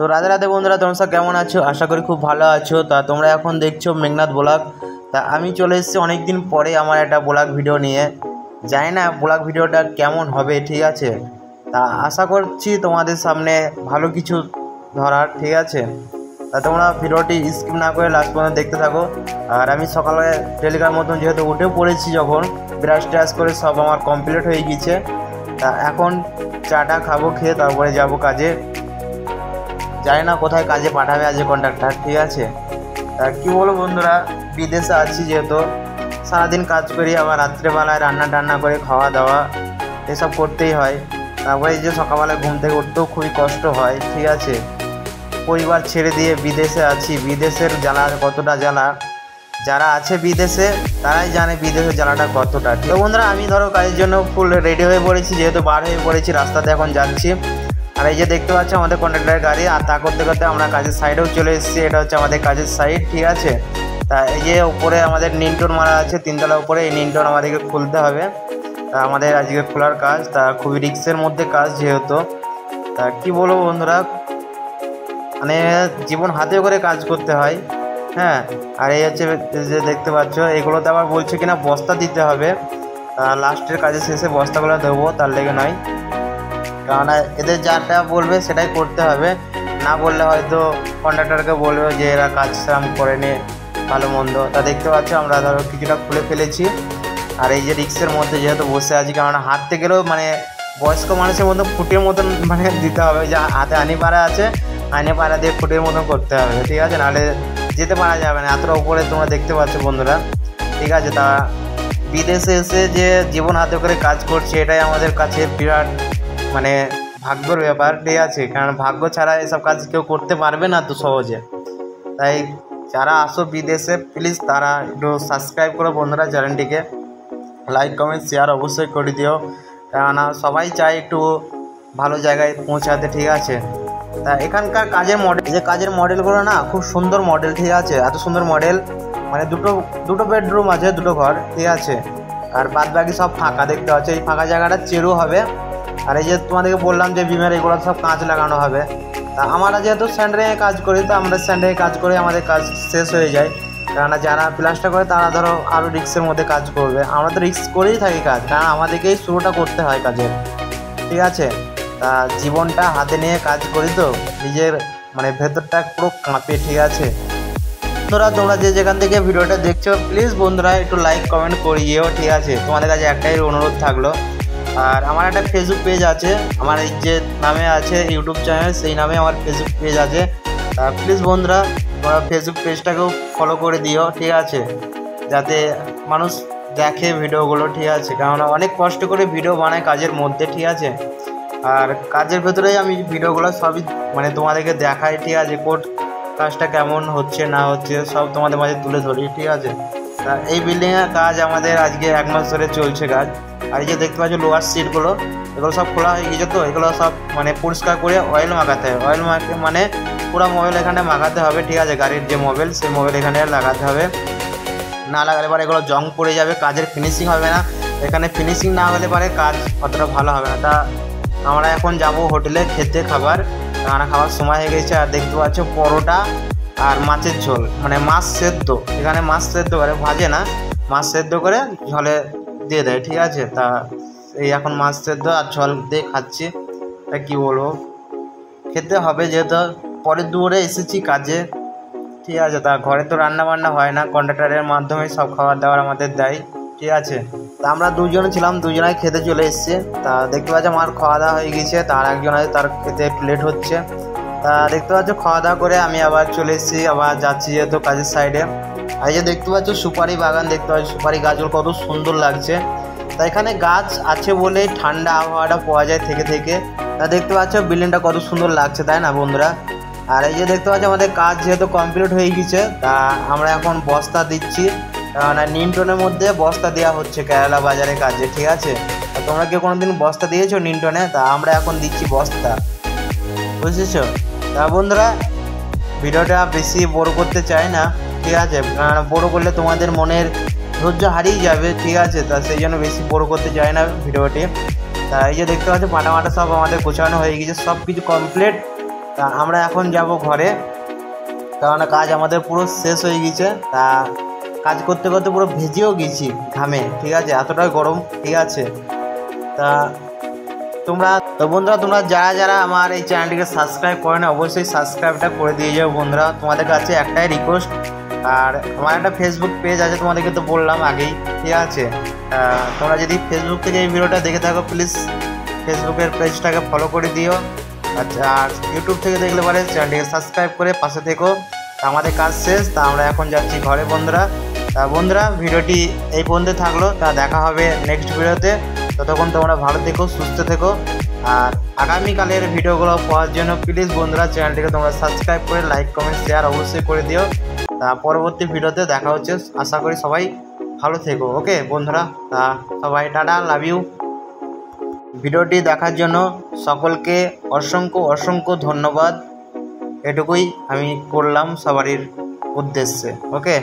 তো রাধে রাধে বন্ধুরা, তোমরা সব কেমন আছো? আশা করি খুব ভালো আছো। তা তোমরা এখন দেখছ মেঘনাথ ব্লগ। তা আমি চলে এসেছি অনেক দিন পরে আমার একটা ব্লগ ভিডিও নিয়ে। জানি না ব্লগ ভিডিওটা কেমন হবে, ঠিক আছে? তা আশা করছি তোমাদের সামনে ভালো কিছু ধরার, ঠিক আছে? তা তোমরা ভিডিওটি স্কিপ না করে লাস্ট পর্যন্ত দেখতে থাকো। আর আমি সকালে টেলিগ্রাম মতন যেহেতু উঠে পড়েছি যখন ব্রাশ ট্রাশ করে সব আমার কমপ্লিট হয়ে গিয়েছে। তা এখন চাটা খাব, খেয়ে তারপরে যাব কাজে। জানি না কোথায় কাজে পাঠাবে আজ কন্ট্রাক্টর ঠিক আছে? তা কী বলো বন্ধুরা, বিদেশে আছি যেহেতু, সারাদিন কাজ করি, আবার রাত্রেবেলায় রান্না টান্না করে খাওয়া দাওয়া, এসব করতেই হয়। তারপরে যে সকালবেলায় ঘুম থেকে উঠতেও খুবই কষ্ট হয়, ঠিক আছে? পরিবার ছেড়ে দিয়ে বিদেশে আছি, বিদেশের জ্বালা কতটা জ্বালা? যারা আছে বিদেশে, তারাই জানে বিদেশের জ্বালাটা কতটা। তো বন্ধুরা, আমি ধরো কাজের জন্য ফুল রেডি হয়ে পড়েছি, যেহেতু বার হয়ে পড়েছি, রাস্তাতে এখন যাচ্ছি। আর এই যে দেখতে পাচ্ছ, আমাদের কন্ট্রাক্টরের গাড়ি, আর তা করতে করতে আমরা কাজের সাইডেও চলে এসেছি, এটা হচ্ছে আমাদের কাজের সাইড ঠিক আছে? তা এই যে উপরে আমাদের নিনটোন মারা আছে, তিনতলা উপরে, এই নিনটোন আমাদেরকে খুলতে হবে। তা আমাদের আজকে খোলার কাজ, তা খুবই রিক্সের মধ্যে কাজ যেহেতু। তা কি বলব বন্ধুরা? মানে জীবন হাতে করে কাজ করতে হয় হ্যাঁ? আর এই হচ্ছে যে দেখতে পাচ্ছ, এগুলোতে আবার বলছে কিনা, বস্তা দিতে হবে। লাস্টের কাজের শেষে বস্তাগুলো দেবো তার লেগে নয়। কেননা এদের যাটা বলবে সেটাই করতে হবে। না বললে হয়তো কন্ট্রাক্টরকে বলবে যে এরা কাজ সেরাম করেনি, ভালো মন্দ। তা দেখতে পাচ্ছ আমরা ধরো কিছুটা খুলে ফেলেছি। আর এই যে রিক্সের মধ্যে যেহেতু বসে আছি, কেননা হাঁটতে গেলেও মানে বয়স্ক মানুষের মতো ফুটের মতন মানে দিতে হবে, যে হাতে আনি পাড়া আছে, আনি পাড়া দিয়ে ফুটের মতন করতে হবে, ঠিক আছে? নাহলে যেতে পারা যাবে না, এতটা উপরে তোমরা দেখতে পাচ্ছ বন্ধুরা। ঠিক আছে, তা বিদেশে এসে যে জীবন হাতে করে কাজ করছে, এটাই আমাদের কাছে বিরাট মানে ভাগ্যর ব্যাপার, ঠিক আছে? কারণ ভাগ্য ছাড়া এসব কাজ কেউ করতে পারবে না তো সহজে। তাই যারা আসো বিদেশে প্লিজ তারা একটু সাবস্ক্রাইব করো বন্ধুরা চ্যানেলটিকে লাইক কমেন্ট শেয়ার অবশ্যই করে দিও। কেননা সবাই চায় একটু ভালো জায়গায় পৌঁছাতে, ঠিক আছে? তা এখানকার কাজের মডেল যে কাজের মডেলগুলো না, খুব সুন্দর মডেল ঠিক আছে? এত সুন্দর মডেল মানে দুটো দুটো বেডরুম আছে, দুটো ঘর, ঠিক আছে? আর বাদ বাকি সব ফাঁকা দেখতে পাচ্ছ। এই ফাঁকা জায়গাটা চেরু হবে। আর এই যে তোমাদেরকে বললাম যে বিমের এগুলো সব কাঁচ লাগানো হবে, তা আমরা যেহেতু স্যান্ডারিংয়ে কাজ করি, তো আমরা স্যান্ডারিংয়ে কাজ করে আমাদের কাজ শেষ হয়ে যায়। কেননা যারা প্লাস্টার করে তারা ধরো আরও রিক্সের মধ্যে কাজ করবে। আমরা তো রিক্স করেই থাকি কাজ, কারণ আমাদেরকেই শুরুটা করতে হয় কাজের। ঠিক আছে? তা জীবনটা হাতে নিয়ে কাজ করি তো, নিজের মানে ভেতরটা পুরো কাঁপে, ঠিক আছে? বন্ধুরা, তোমরা যে যেখান থেকে ভিডিওটা দেখছ প্লিজ বন্ধুরা একটু লাইক কমেন্ট করিয়েও ঠিক আছে? তোমাদের কাছে একটাই অনুরোধ থাকল আর আমার একটা ফেসবুক পেজ আছে, আমার এই যে নামে আছে ইউটিউব চ্যানেল সেই নামে আমার ফেসবুক পেজ আছে। প্লিজ বন্ধুরা, তোমরা ফেসবুক পেজটাকেও ফলো করে দিও, ঠিক আছে? যাতে মানুষ দেখে ভিডিওগুলো, ঠিক আছে? কেননা অনেক কষ্ট করে ভিডিও বানায় কাজের মধ্যে, ঠিক আছে? আর কাজের ভেতরেই আমি ভিডিওগুলো সবই মানে তোমাদেরকে দেখাই, ঠিক আছে? কোট কাজটা কেমন হচ্ছে, না হচ্ছে, সব তোমাদের মাঝে তুলে ধরি, ঠিক আছে? তা এই বিল্ডিংয়ের কাজ আমাদের আজকে এক মাস ধরে চলছে কাজ। আর এই যে দেখতে পাচ্ছ লোয়ার সিটগুলো, এগুলো সব খোলা হয়ে গেছে তো, এগুলো সব মানে পরিষ্কার করে অয়েল মাখাতে হবে। অয়েল মাখে মানে পুরো মোবাইল এখানে মাখাতে হবে, ঠিক আছে? গাড়ির যে মোবাইল সেই মোবাইল এখানে লাগাতে হবে। না লাগালে পরে এগুলো জং পড়ে যাবে, কাজের ফিনিশিং হবে না। এখানে ফিনিশিং না হলে পরে কাজ অতটা ভালো হবে না। তা আমরা এখন যাব হোটেলে খেতে খাবার। খানা খাওয়ার সময় হয়ে গেছে, আর দেখতে পাচ্ছ পরোটা আর মাছের ঝোল। মানে মাছ সেদ্ধ, এখানে মাছ সেদ্ধ করে, ভাজে না। মাছ সেদ্ধ করে ঝোলে দিয়ে দেয়, ঠিক আছে? তা এই এখন মাছ সেদ্ধ আর জল দিয়ে খাচ্ছি। তা কী বলব? খেতে হবে যেহেতু, পরের দুপুরে এসেছি কাজে, ঠিক আছে? তা ঘরে তো রান্না বান্না হয় না কন্ট্রাক্টারের মাধ্যমে সব খাবার দাবার আমাদের দেয়, ঠিক আছে? তা আমরা দুজনে ছিলাম, দুজনাই খেতে চলে এসছে। তা দেখতে পাচ্ছ আমার খাওয়া দাওয়া হয়ে গেছে তার একজন আছে তার খেতে একটু লেট হচ্ছে। তা দেখতে পাচ্ছ খাওয়া দাওয়া করে আমি আবার চলে এসেছি, আবার যাচ্ছি যেহেতু কাজের সাইডে আর যে দেখতে পাচ্ছ, সুপারি বাগান দেখতে পাচ্ছ, সুপারি গাছগুলো কত সুন্দর লাগছে। তা এখানে গাছ আছে বলে ঠান্ডা আবহাওয়াটা পাওয়া যায় থেকে থেকে। তা দেখতে পাচ্ছ বিল্ডিংটা কত সুন্দর লাগছে, তাই না বন্ধুরা? আর এই যে দেখতে পাচ্ছ, আমাদের কাজ যেহেতু কমপ্লিট হয়ে গেছে, তা আমরা এখন বস্তা দিচ্ছি। মানে নিমটনের মধ্যে বস্তা দেওয়া হচ্ছে কেরালা বাজারে কাজে, ঠিক আছে? তোমরা কেউ কোনো দিন বস্তা দিয়েছ নিমটনে? তা আমরা এখন দিচ্ছি বস্তা। বুঝেছ? তা বন্ধুরা, ভিডিওটা বেশি বড় করতে চাই না। ঠিক আছে, কারণ বড় করলে তোমাদের মনের ধৈর্য হারিয়ে যাবে, ঠিক আছে? তা সেই জন্য বেশি বড়ো করতে চাই না ভিডিওটি। তা এই যে দেখতে পাচ্ছি মাটা মাটা সব আমাদের গোছানো হয়ে গেছে, সব কিছু কমপ্লিট তা আমরা এখন যাব ঘরে। কারণ কাজ আমাদের পুরো শেষ হয়ে গেছে। তা কাজ করতে করতে পুরো ভেজেও গেছি ঘামে, ঠিক আছে? এতটাই গরম, ঠিক আছে? তা তোমরা, তো বন্ধুরা, তোমরা যারা যারা আমার এই চ্যানেলটিকে সাবস্ক্রাইব করে না অবশ্যই সাবস্ক্রাইবটা করে দিয়ে যাও বন্ধুরা। তোমাদের কাছে একটাই রিকোয়েস্ট আর আমার একটা ফেসবুক পেজ আছে, তোমাদেরকে তো বললাম আগেই, ঠিক আছে? তোমরা যদি ফেসবুক থেকে এই ভিডিওটা দেখে থাকো প্লিজ ফেসবুকের পেজটাকে ফলো করে দিও। আচ্ছা আর ইউটিউব থেকে দেখলে পারে চ্যানেলটিকে সাবস্ক্রাইব করে পাশে থেকো। আমাদের কাজ শেষ, তা আমরা এখন যাচ্ছি ঘরে, বন্ধুরা। তা বন্ধুরা, ভিডিওটি এই পর্যন্ত থাকল, তা দেখা হবে নেক্সট ভিডিওতে। ততক্ষণ তোমরা ভালো থেকো, সুস্থ থেকো। আর আগামীকালের ভিডিওগুলো পাওয়ার জন্য প্লিজ বন্ধুরা চ্যানেলটিকে তোমরা সাবস্ক্রাইব করে লাইক কমেন্ট শেয়ার অবশ্যই করে দিও। তা পরবর্তী ভিডিওতে দেখা হচ্ছে। আশা করি সবাই ভালো থেকো, ওকে? বন্ধুরা, তা সবাই টাটা লাভ ইউ ভিডিওটি দেখার জন্য সকলকে অসংখ্য অসংখ্য ধন্যবাদ। এটুকুই আমি করলাম সবারই উদ্দেশ্যে, ওকে?